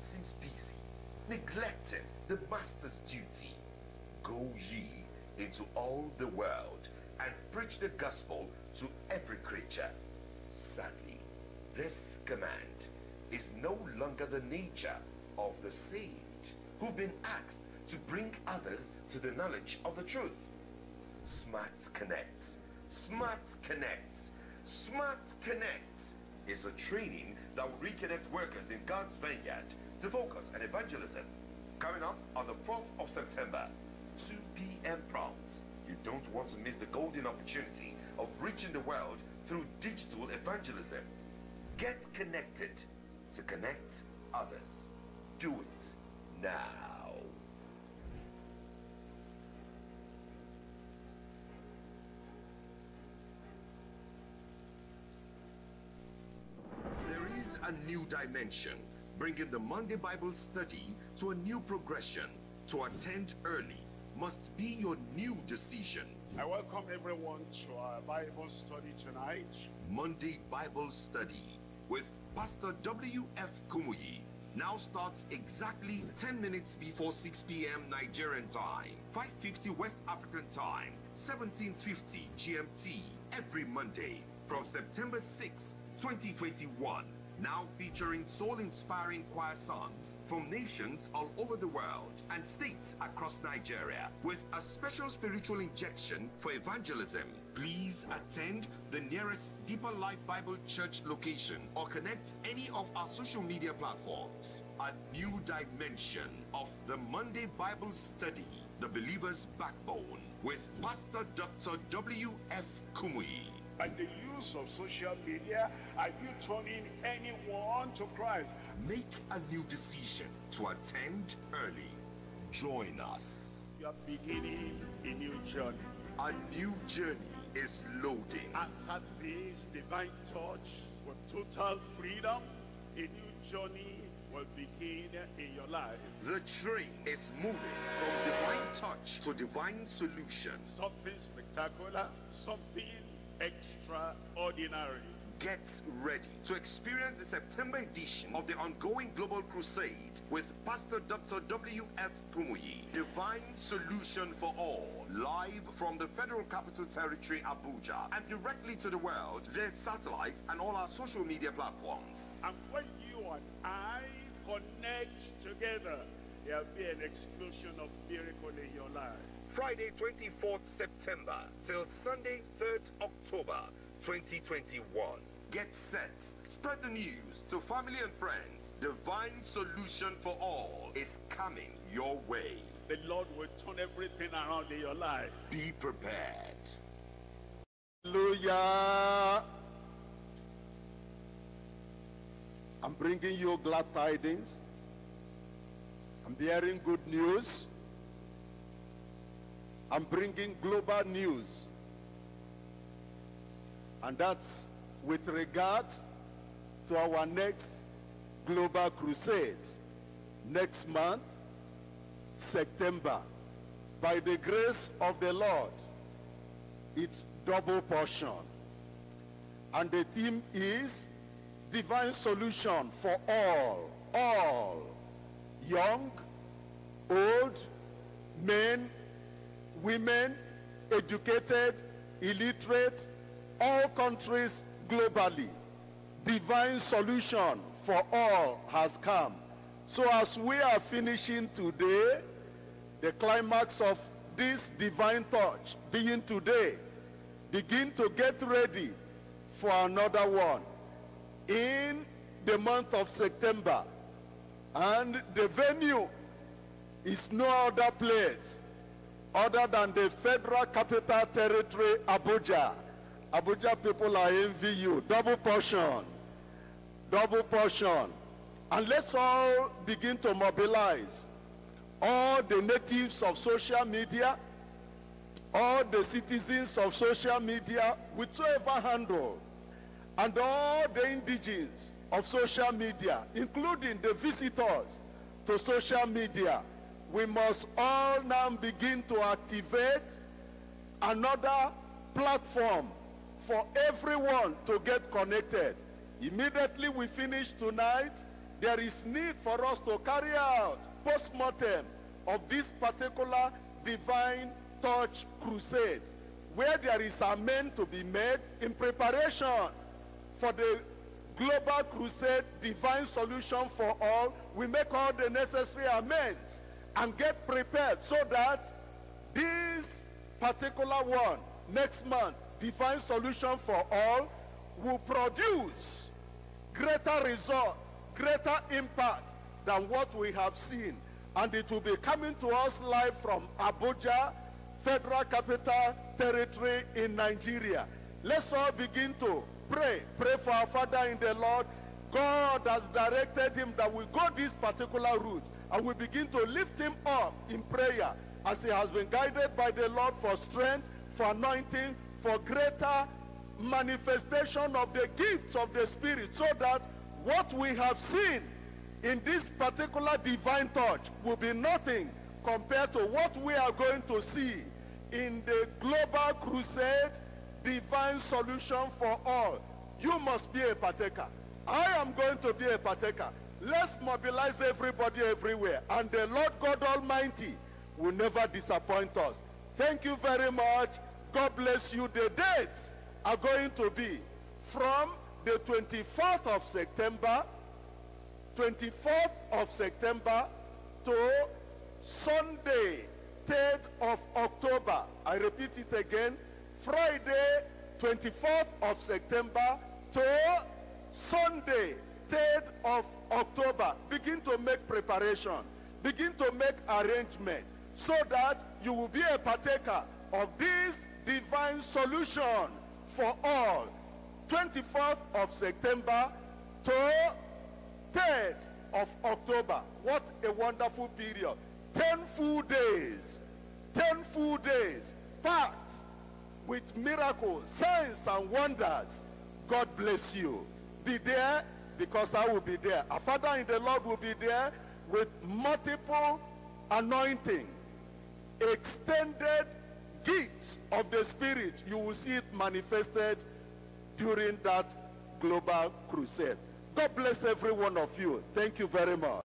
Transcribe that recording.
seems busy, neglecting the master's duty. Go ye into all the world and preach the gospel to every creature. Sadly, this command is no longer the nature of the saved who've been asked to bring others to the knowledge of the truth. Smart Connects, Smart Connects, Smart Connects is a training that will reconnect workers in God's vineyard to focus on evangelism. Coming up on the 4th of September, 2 p.m. prompt. You don't want to miss the golden opportunity of reaching the world through digital evangelism. Get connected to connect others. Do it now. A new dimension, bringing the Monday Bible study to a new progression. To attend early must be your new decision. I welcome everyone to our Bible study tonight. Monday Bible study with Pastor W.F. Kumuyi now starts exactly 10 minutes before 6 p.m. Nigerian time, 5:50 West African time, 17:50 GMT every Monday from September 6, 2021. Now featuring soul-inspiring choir songs from nations all over the world and states across Nigeria with a special spiritual injection for evangelism. Please attend the nearest Deeper Life Bible Church location or connect any of our social media platforms. A new dimension of the Monday Bible study, the believer's backbone, with Pastor Dr. W.F. Kumuyi. And the use of social media, are you turning anyone to Christ? Make a new decision to attend early. Join us. You are beginning a new journey. A new journey is loading. After this divine touch with total freedom, a new journey will begin in your life. The train is moving from divine touch to divine solution. Something spectacular, something extraordinary. Get ready to experience the September edition of the ongoing Global Crusade with Pastor Dr. W.F. Kumuyi. Divine Solution for All. Live from the Federal Capital Territory, Abuja, and directly to the world. There's satellite and all our social media platforms. And when you and I connect together, there'll be an explosion of miracle in your life. Friday 24th September till Sunday 3rd October 2021. Get set. Spread the news to family and friends. Divine solution for all is coming your way. The Lord will turn everything around in your life. Be prepared. Hallelujah. I'm bringing you glad tidings. I'm bearing good news. I'm bringing global news. And that's with regards to our next global crusade next month, September. By the grace of the Lord, it's double portion. And the theme is divine solution for all, all, young, old, men, women, educated, illiterate, all countries globally. Divine solution for all has come. So as we are finishing today, the climax of this divine touch being today, begin to get ready for another one in the month of September. And the venue is no other place other than the Federal Capital Territory, Abuja. Abuja people are envy you. Double portion. Double portion. And let's all begin to mobilize all the natives of social media, all the citizens of social media, whichever handle, and all the indigenes of social media, including the visitors to social media, we must all now begin to activate another platform for everyone to get connected. Immediately we finish tonight, there is need for us to carry out post-mortem of this particular divine touch crusade where there is amen to be made in preparation for the global crusade divine solution for all we make all the necessary amends and get prepared so that this particular one next month divine solution for all will produce greater result greater impact than what we have seen. And it will be coming to us live from abuja federal capital territory in nigeria. Let's all begin to pray. Pray for our father in the lord god has directed him that we go this particular route and we begin to lift him up in prayer as he has been guided by the lord for strength for anointing for greater manifestation of the gifts of the spirit so that what we have seen in this particular divine touch will be nothing compared to what we are going to see in the global crusade divine solution for all. You must be a partaker i am going to be a partaker let's mobilize everybody everywhere and the lord god almighty will never disappoint us thank you very much god bless you the dates are going to be from the 24th of september 24th of September to Sunday, 3rd of October. I repeat it again. Friday, 24th of September to Sunday, 3rd of October. Begin to make preparation. Begin to make arrangement so that you will be a partaker of this divine solution for all. 24th of September to 3rd of October. What a wonderful period. 10 full days. 10 full days packed with miracles, signs, and wonders. God bless you. Be there because I will be there. Our Father in the Lord will be there with multiple anointing, extended gifts of the Spirit. You will see it manifested during that global crusade. God bless every one of you. Thank you very much.